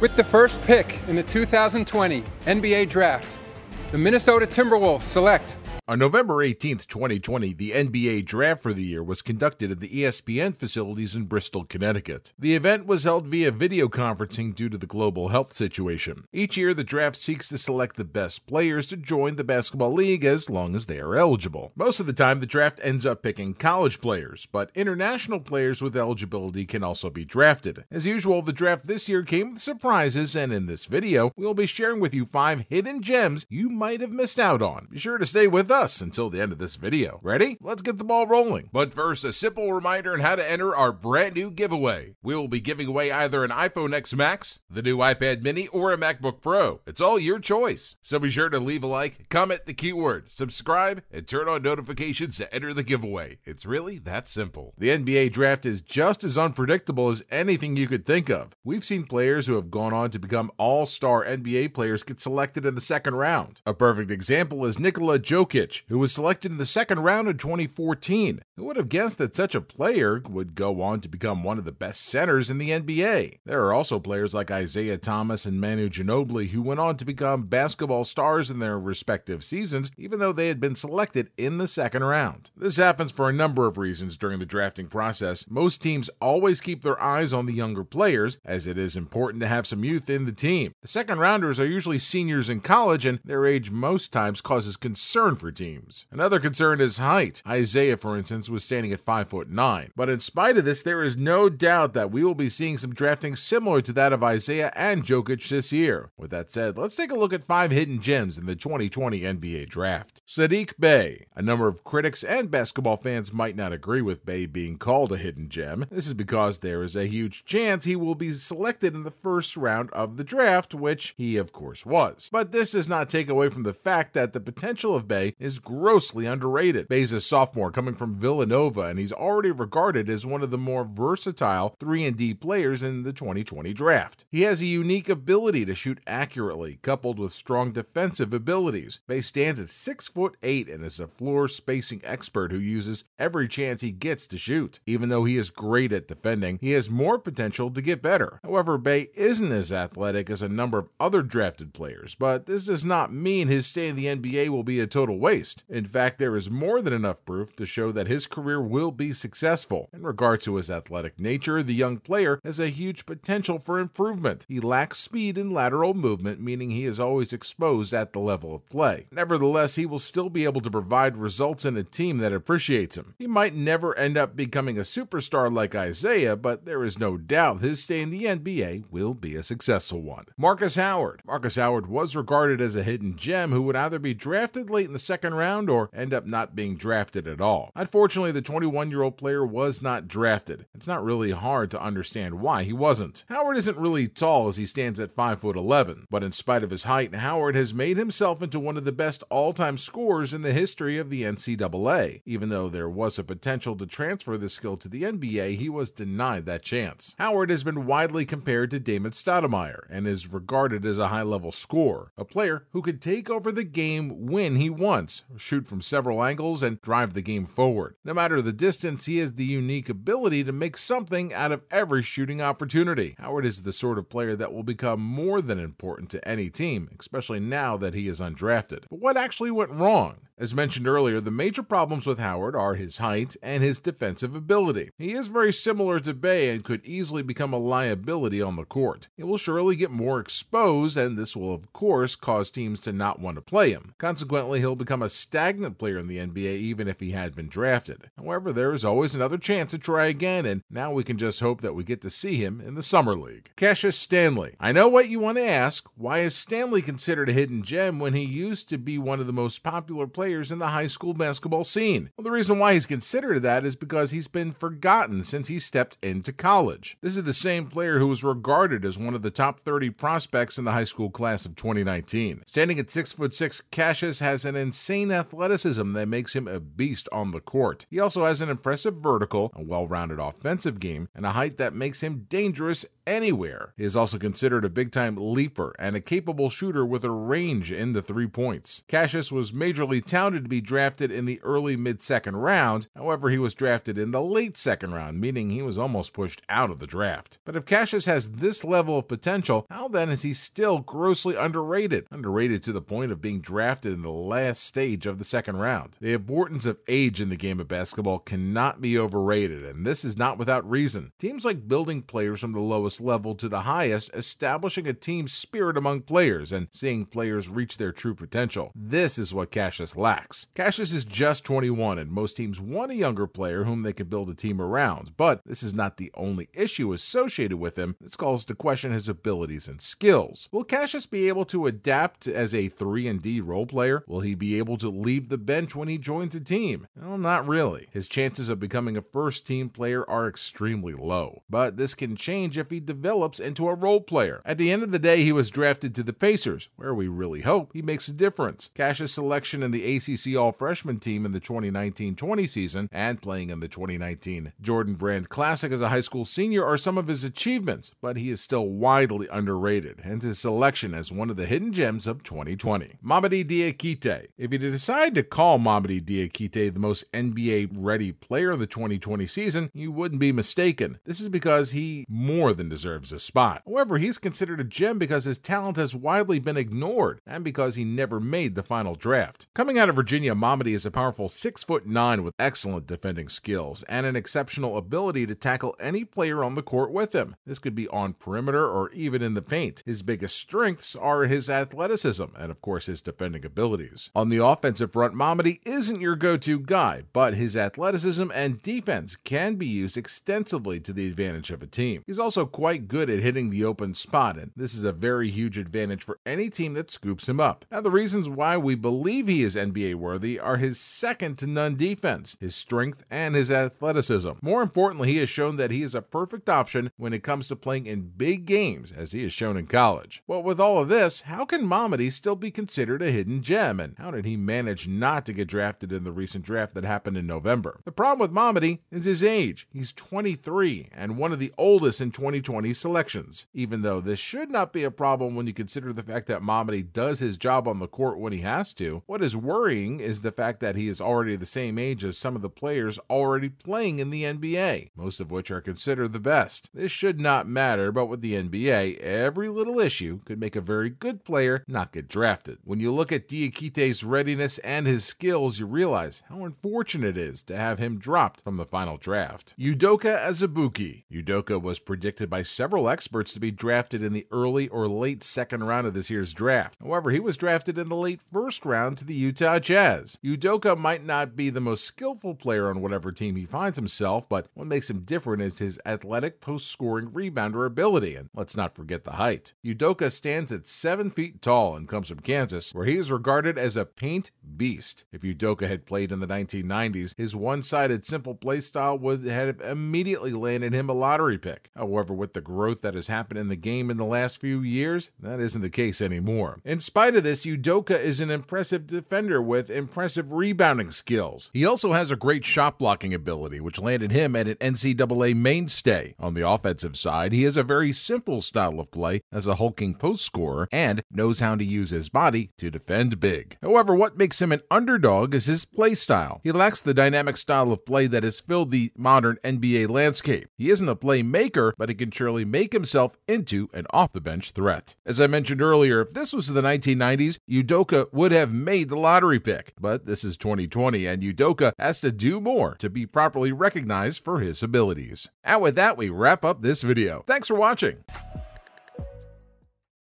With the first pick in the 2020 NBA Draft, the Minnesota Timberwolves select on November 18, 2020, the NBA draft for the year was conducted at the ESPN facilities in Bristol, Connecticut. The event was held via video conferencing due to the global health situation. Each year, the draft seeks to select the best players to join the basketball league as long as they are eligible. Most of the time, the draft ends up picking college players, but international players with eligibility can also be drafted. As usual, the draft this year came with surprises, and in this video, we'll be sharing with you five hidden gems you might have missed out on. Be sure to stay with us us until the end of this video. Ready? Let's get the ball rolling. But first, a simple reminder on how to enter our brand new giveaway. We will be giving away either an iPhone X Max, the new iPad mini, or a MacBook Pro. It's all your choice. So be sure to leave a like, comment the keyword, subscribe, and turn on notifications to enter the giveaway. It's really that simple. The NBA draft is just as unpredictable as anything you could think of. We've seen players who have gone on to become all star NBA players get selected in the second round. A perfect example is Nikola Jokic who was selected in the second round of 2014. Who would have guessed that such a player would go on to become one of the best centers in the NBA? There are also players like Isaiah Thomas and Manu Ginobili who went on to become basketball stars in their respective seasons, even though they had been selected in the second round. This happens for a number of reasons during the drafting process. Most teams always keep their eyes on the younger players, as it is important to have some youth in the team. The second rounders are usually seniors in college, and their age most times causes concern for teams. Another concern is height. Isaiah, for instance, was standing at 5 foot 9. But in spite of this, there is no doubt that we will be seeing some drafting similar to that of Isaiah and Jokic this year. With that said, let's take a look at five hidden gems in the 2020 NBA draft. Saddiq Bey. A number of critics and basketball fans might not agree with Bey being called a hidden gem. This is because there is a huge chance he will be selected in the first round of the draft, which he of course was. But this does not take away from the fact that the potential of Bey is is grossly underrated. Bey's a sophomore coming from Villanova, and he's already regarded as one of the more versatile 3-and-D players in the 2020 draft. He has a unique ability to shoot accurately, coupled with strong defensive abilities. Bey stands at 6 foot 8 and is a floor spacing expert who uses every chance he gets to shoot. Even though he is great at defending, he has more potential to get better. However, Bey isn't as athletic as a number of other drafted players, but this does not mean his stay in the NBA will be a total waste. In fact, there is more than enough proof to show that his career will be successful. In regard to his athletic nature, the young player has a huge potential for improvement. He lacks speed and lateral movement, meaning he is always exposed at the level of play. Nevertheless, he will still be able to provide results in a team that appreciates him. He might never end up becoming a superstar like Isaiah, but there is no doubt his stay in the NBA will be a successful one. Marcus Howard. Marcus Howard was regarded as a hidden gem who would either be drafted late in the second round or end up not being drafted at all. Unfortunately, the 21 year old player was not drafted. It's not really hard to understand why he wasn't. Howard isn't really tall as he stands at 5 foot 11, but in spite of his height, Howard has made himself into one of the best all-time scorers in the history of the NCAA. Even though there was a potential to transfer this skill to the NBA, he was denied that chance. Howard has been widely compared to Damon Stoudemire and is regarded as a high-level scorer, a player who could take over the game when he wants, shoot from several angles, and drive the game forward. No matter the distance, he has the unique ability to make something out of every shooting opportunity. Howard is the sort of player that will become more than important to any team, especially now that he is undrafted. But what actually went wrong? As mentioned earlier, the major problems with Howard are his height and his defensive ability. He is very similar to Bey and could easily become a liability on the court. He will surely get more exposed, and this will, of course, cause teams to not want to play him. Consequently, he'll become a stagnant player in the NBA even if he had been drafted. However, there is always another chance to try again, and now we can just hope that we get to see him in the Summer League. Cassius Stanley. I know what you want to ask. Why is Stanley considered a hidden gem when he used to be one of the most popular players? Players in the high school basketball scene. Well, the reason why he's considered that is because he's been forgotten since he stepped into college. This is the same player who was regarded as one of the top 30 prospects in the high school class of 2019. Standing at 6 foot 6, Cassius has an insane athleticism that makes him a beast on the court. He also has an impressive vertical, a well-rounded offensive game, and a height that makes him dangerous anywhere. He is also considered a big time leaper and a capable shooter with a range in the three points. Cassius was majorly touted to be drafted in the early mid second round, however, he was drafted in the late second round, meaning he was almost pushed out of the draft. But if Cassius has this level of potential, how then is he still grossly underrated? Underrated to the point of being drafted in the last stage of the second round. The importance of age in the game of basketball cannot be overrated, and this is not without reason. Teams like building players from the lowest level to the highest, establishing a team spirit among players, and seeing players reach their true potential. This is what Cassius lacks. Cassius is just 21, and most teams want a younger player whom they can build a team around, but this is not the only issue associated with him. This calls to question his abilities and skills. Will Cassius be able to adapt as a 3 and D role player? Will he be able to leave the bench when he joins a team? Well, not really. His chances of becoming a first team player are extremely low, but this can change if he develops into a role player. At the end of the day, he was drafted to the Pacers, where we really hope he makes a difference. Cash's selection in the ACC All Freshman team in the 2019 20 season and playing in the 2019 Jordan Brand Classic as a high school senior are some of his achievements, but he is still widely underrated, hence his selection as one of the hidden gems of 2020. Mamadi Diakite. If you decide to call Mamadi Diakite the most NBA ready player of the 2020 season, you wouldn't be mistaken. This is because he more than deserves a spot. However, he's considered a gem because his talent has widely been ignored and because he never made the final draft. Coming out of Virginia, Mamadi is a powerful 6 foot 9 with excellent defending skills and an exceptional ability to tackle any player on the court with him. This could be on perimeter or even in the paint. His biggest strengths are his athleticism and, of course, his defending abilities. On the offensive front, Mamadi isn't your go to guy, but his athleticism and defense can be used extensively to the advantage of a team. He's also quite good at hitting the open spot, and this is a very huge advantage for any team that scoops him up. Now, the reasons why we believe he is NBA worthy are his second to none defense, his strength, and his athleticism. More importantly, he has shown that he is a perfect option when it comes to playing in big games, as he has shown in college. But with all of this, how can Mamadi still be considered a hidden gem, and how did he manage not to get drafted in the recent draft that happened in November? The problem with Mamadi is his age. He's 23 and one of the oldest in 2020 selections. Even though this should not be a problem when you consider the fact that Mamadi does his job on the court when he has to, what is worrying is the fact that he is already the same age as some of the players already playing in the NBA, most of which are considered the best. This should not matter, but with the NBA, every little issue could make a very good player not get drafted. When you look at Diakite's readiness and his skills, you realize how unfortunate it is to have him dropped from the final draft. Udoka Azubuike. Udoka was predicted by several experts to be drafted in the early or late second round of this year's draft. However, he was drafted in the late first round to the Utah Jazz. Udoka might not be the most skillful player on whatever team he finds himself, but what makes him different is his athletic post scoring rebounder ability, and let's not forget the height. Udoka stands at 7 feet tall and comes from Kansas, where he is regarded as a paint beast. If Udoka had played in the 1990s, his one sided simple play style would have immediately landed him a lottery pick. However, with the growth that has happened in the game in the last few years, that isn't the case anymore. In spite of this, Udoka is an impressive defender with impressive rebounding skills. He also has a great shot blocking ability, which landed him at an NCAA mainstay. On the offensive side, he has a very simple style of play as a hulking post scorer and knows how to use his body to defend big. However, what makes him an underdog is his play style. He lacks the dynamic style of play that has filled the modern NBA landscape. He isn't a playmaker, but he can surely make himself into an off the bench threat. As I mentioned earlier, if this was the 1990s, Udoka would have made the lottery pick. But this is 2020, and Udoka has to do more to be properly recognized for his abilities. And with that, we wrap up this video. Thanks for watching.